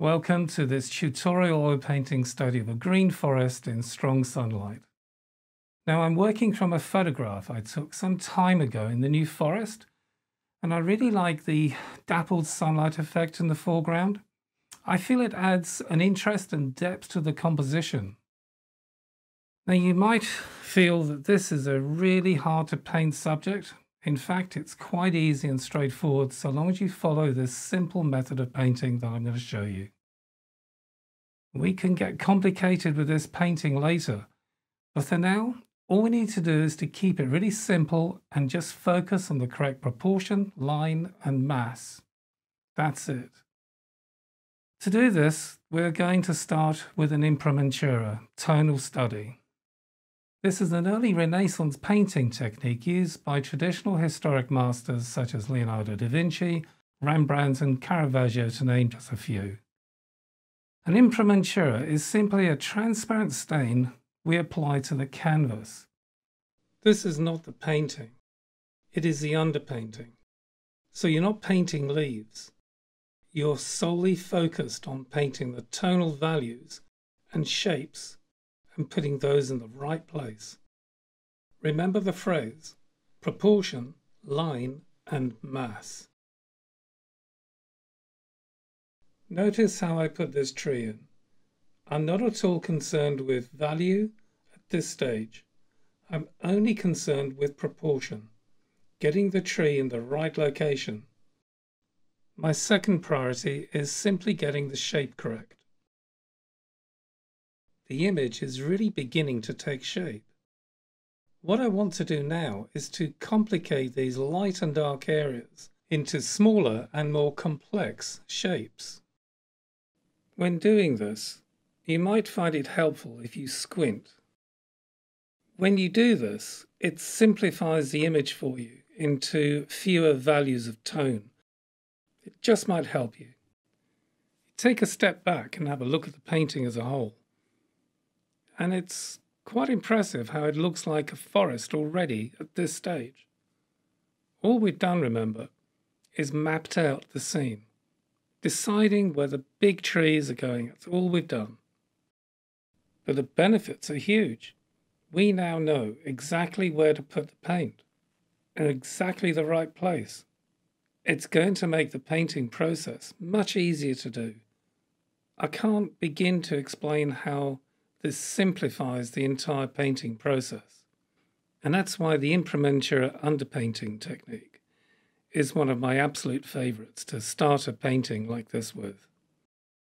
Welcome to this tutorial oil painting study of a green forest in strong sunlight. Now I'm working from a photograph I took some time ago in the New Forest and I really like the dappled sunlight effect in the foreground. I feel it adds an interest and depth to the composition. Now you might feel that this is a really hard to paint subject. In fact, it's quite easy and straightforward so long as you follow this simple method of painting that I'm going to show you. We can get complicated with this painting later, but for now, all we need to do is to keep it really simple and just focus on the correct proportion, line and mass. That's it. To do this, we're going to start with an imprimatura, tonal study. This is an early Renaissance painting technique used by traditional historic masters such as Leonardo da Vinci, Rembrandt and Caravaggio to name just a few. An imprimatura is simply a transparent stain we apply to the canvas. This is not the painting, it is the underpainting. So you're not painting leaves. You're solely focused on painting the tonal values and shapes and putting those in the right place. Remember the phrase proportion, line, and mass. Notice how I put this tree in. I'm not at all concerned with value at this stage. I'm only concerned with proportion, getting the tree in the right location. My second priority is simply getting the shape correct the image is really beginning to take shape. What I want to do now is to complicate these light and dark areas into smaller and more complex shapes. When doing this, you might find it helpful if you squint. When you do this, it simplifies the image for you into fewer values of tone. It just might help you. Take a step back and have a look at the painting as a whole and it's quite impressive how it looks like a forest already at this stage. All we've done, remember, is mapped out the scene, deciding where the big trees are going. That's all we've done. But the benefits are huge. We now know exactly where to put the paint in exactly the right place. It's going to make the painting process much easier to do. I can't begin to explain how this simplifies the entire painting process. And that's why the imprimatura underpainting technique is one of my absolute favorites to start a painting like this with.